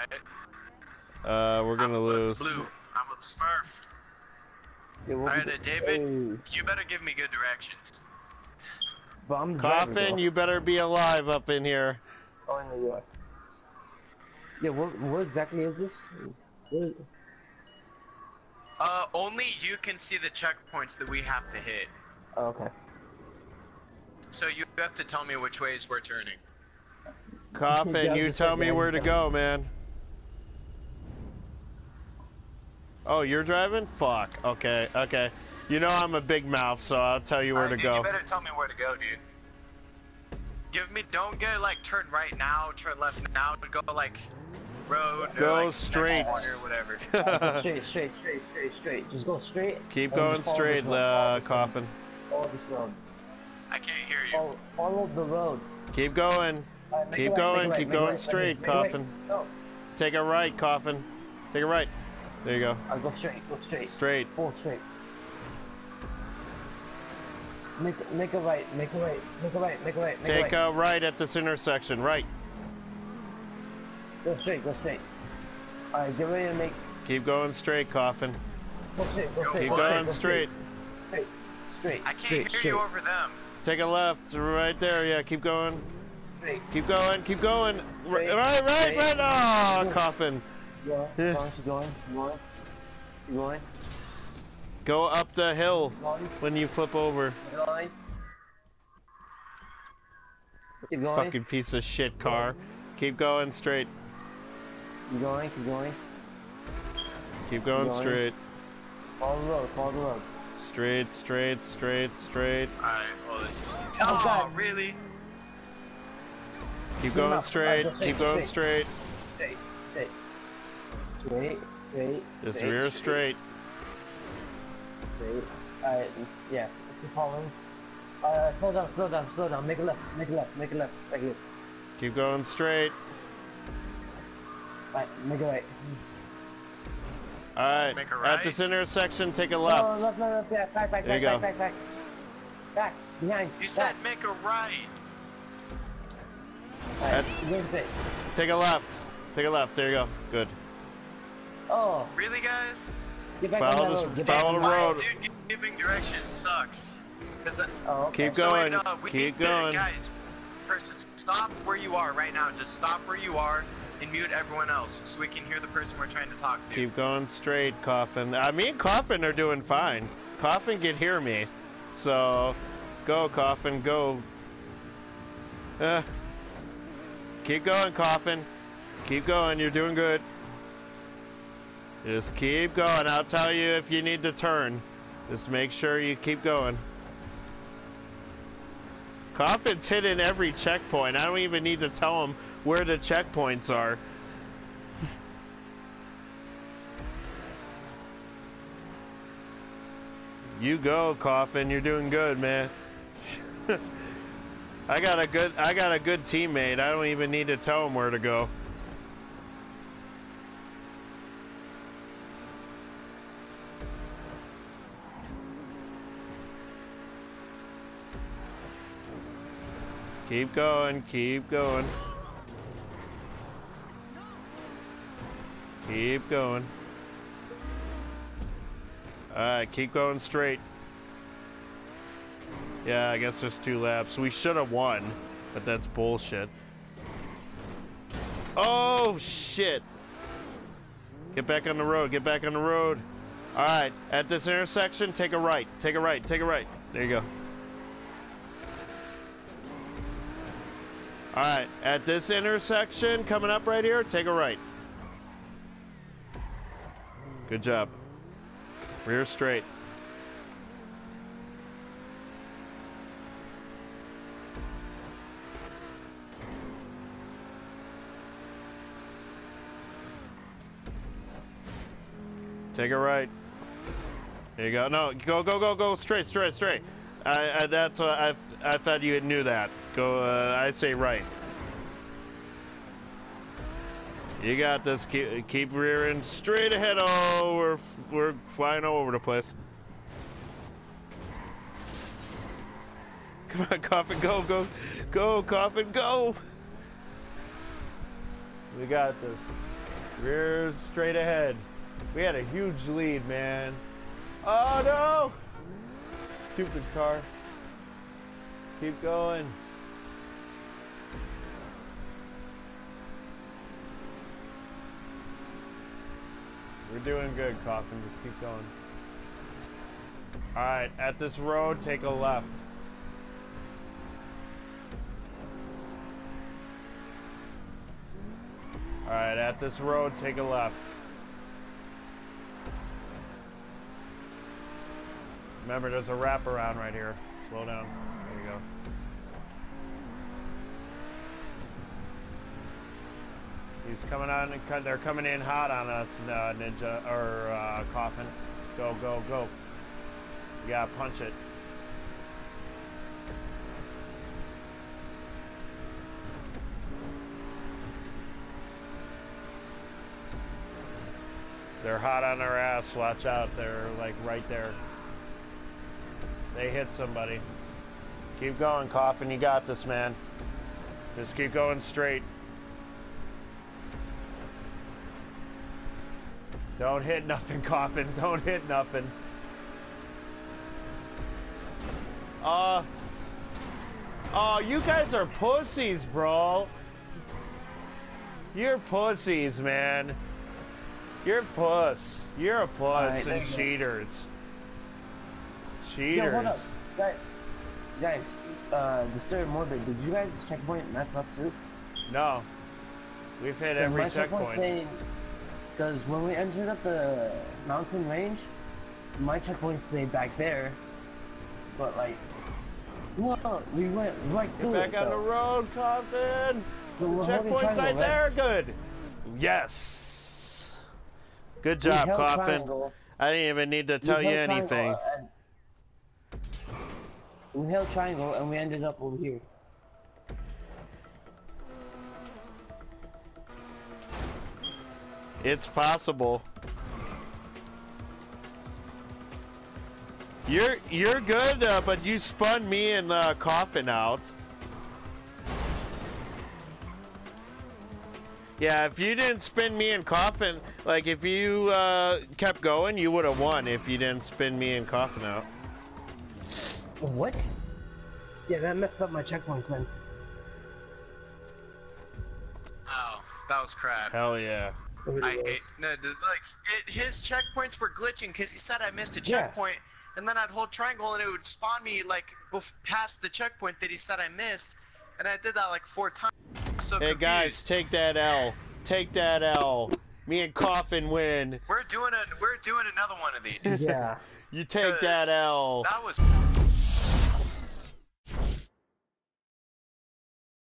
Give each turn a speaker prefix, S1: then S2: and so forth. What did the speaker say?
S1: Alright.
S2: Uh, we're gonna
S1: I'm with
S2: lose.
S1: Blue. I'm with Smurf.
S3: Yeah, what
S1: Alright, uh, David,
S3: Hey,
S1: you better give me good directions.
S3: but I'm driving,
S2: Coffin,
S3: though.
S2: you better be alive up in here.
S3: Oh, I know you are. Yeah, what, what exactly is this? What is,
S1: Uh, only you can see the checkpoints that we have to hit.
S3: oh, okay.
S1: So you have to tell me which ways we're turning.
S2: Coffin,
S3: Yeah,
S2: you tell me where to go, man. Oh, you're driving? Fuck. Okay, okay. You know I'm a big mouth, so I'll tell you where
S1: Alright,
S2: to
S1: dude,
S2: go.
S1: You better tell me where to go, dude. Give me, don't get like turn right now, turn left now, but go like road.
S2: Go
S1: or, like, next
S2: straight.
S1: corner, whatever.
S3: Straight, straight, straight, straight, straight. Just go straight.
S2: Keep going straight,
S3: this road,
S2: uh, Coffin.
S3: this road, Follow this road.
S1: I can't hear you.
S3: Follow, follow the road.
S2: Keep going.
S3: Alright, make
S2: Keep
S3: right,
S2: going,
S3: make right,
S2: keep going
S3: right,
S2: straight,
S3: make right.
S2: Coffin.
S3: No,
S2: Take a right, Coffin. Take a right. There you go.
S3: Alright, go straight, go straight.
S2: Straight.
S3: Full straight. Make, make a right, make a right, make a right, make a right, make
S2: Take
S3: a right.
S2: a right at this intersection. Right.
S3: Go straight, go straight. Alright, get ready to make.
S2: Keep going straight, Coffin.
S3: Go straight, go
S1: Keep
S3: straight.
S2: Keep
S3: go
S2: going
S3: go
S2: straight.
S3: Straight, straight.
S1: I can't
S3: straight,
S1: hear
S3: straight,
S1: you over them.
S2: Take a left. Right there. Yeah, keep going.
S3: Straight.
S2: Keep going. Keep going. Right,
S3: Straight,
S2: right, right.
S3: straight.
S2: right. Oh, Coffin.
S3: Go,
S2: Yeah.
S3: keep going, keep going, keep going. Keep going,
S2: Go up the hill
S3: going,
S2: when you flip over.
S3: keep going. Keep going,
S2: Fucking piece of shit car. Keep going straight.
S3: keep going, keep going.
S2: Keep going
S3: going.
S2: straight.
S3: Follow the road, follow the road.
S2: Straight, straight, straight, straight.
S1: Alright, well this is easy.
S3: Oh,
S1: Oh, really?
S2: Keep
S3: Keep
S2: going straight. Keep going
S3: straight.
S2: straight.
S3: Straight, straight. Straight, straight.
S2: Just
S3: straight,
S2: rear straight.
S3: Straight. Alright, yeah. Keep following. Uh, slow down, slow down, slow down. Make a left, make a left, make a left. Right here.
S2: Keep going straight.
S3: Right, make a right.
S2: Alright.
S1: Make a
S2: At this intersection, take a left.
S3: No,
S2: left.
S3: left, left, yeah. Back, back,
S2: There
S3: back,
S2: you
S3: back,
S2: go.
S3: back, back. Back, behind.
S1: You
S3: back.
S1: said make a right.
S3: Alright, good.
S2: Take a left. Take a left. There you go. Good.
S3: Oh,
S1: Really, guys?
S3: get back
S2: Follow
S3: on that
S2: this-
S3: road. Get
S2: follow the
S3: on
S2: road.
S1: Dude, giving directions sucks. Cause I-
S3: Oh, okay.
S2: Keep going.
S1: wait, no, we
S2: Keep
S1: need to-
S2: going.
S1: guys, person, stop where you are right now. Just stop where you are and mute everyone else so we can hear the person we're trying to talk to.
S2: Keep going straight, Coffin. I mean, Coffin are doing fine. Coffin can hear me. So, go, Coffin, go. Uh, keep going, Coffin. Keep going. You're doing good. Just keep going. I'll tell you if you need to turn. Just make sure you keep going. Coffin's hitting every checkpoint. I don't even need to tell him where the checkpoints are. You go, Coffin. You're doing good, man. I got a good I got a good teammate. I don't even need to tell him where to go. Keep going, keep going. Keep going. Alright, keep going straight. Yeah, I guess there's two laps. We should have won, but that's bullshit. Oh, shit. Get back on the road, get back on the road. Alright, at this intersection, take a right, take a right, take a right. There you go. Alright, at this intersection, coming up right here, take a right. Good job. Rear straight. Take a right. There you go. No, go, go, go, go straight, straight, straight. I, I that's what I, I thought you knew that. Go. Uh, I say right. You got this. Keep, keep rearing straight ahead. Oh, we're we're flying all over the place. Come on, Coffin, go, go, go, Coffin, go. We got this. We're straight ahead. We had a huge lead, man. Oh no! Stupid car. Keep going. We're doing good, Coffin. Just keep going. Alright, at this road, take a left. Alright, at this road, take a left. Remember, there's a wraparound right here. Slow down. There you go. He's coming on, they're coming in hot on us, uh, Ninja, or uh, Coffin. Go, go, go. You gotta punch it. They're hot on our ass. Watch out. They're like right there. They hit somebody. Keep going, Coffin. You got this, man. Just keep going straight. Don't hit nothing, Coffin. Don't hit nothing. Uh. Oh, you guys are pussies, bro. You're pussies, man. You're puss. You're a puss
S3: Alright,
S2: and
S3: you.
S2: cheaters.
S3: Yo,
S2: Cheaters.
S3: guys. Guys, uh, Disturbed Morbid, did you guys checkpoint mess up too?
S2: No. We've hit every
S3: checkpoint because when we entered up the mountain range, my checkpoint stayed back there, but like, well, we went right
S2: Get back
S3: it.
S2: on the road, Coffin.
S3: So holding
S2: Checkpoint's right there. Good. Yes. Good job, Coffin.
S3: triangle,
S2: I didn't even need to
S3: we
S2: tell you
S3: triangle,
S2: anything.
S3: We held triangle and we ended up over here.
S2: It's possible. You're you're good, uh, but you spun me and uh, Coffin out. Yeah, if you didn't spin me and Coffin, like if you uh, kept going, you would have won if you didn't spin me and Coffin out.
S3: What? Yeah, that messed up my checkpoints then.
S1: Oh, that was crap.
S2: Hell yeah.
S1: I hate no, th- like it, his checkpoints were glitching because he said I missed a
S3: Yeah.
S1: checkpoint, and then I'd hold triangle and it would spawn me like bef- past the checkpoint that he said I missed, and I did that like four times. So
S2: Hey guys, take that L. Take that L. Me and Coffin win.
S1: we're doing a we're doing another one of these.
S3: Yeah.
S2: You take that L.
S1: That was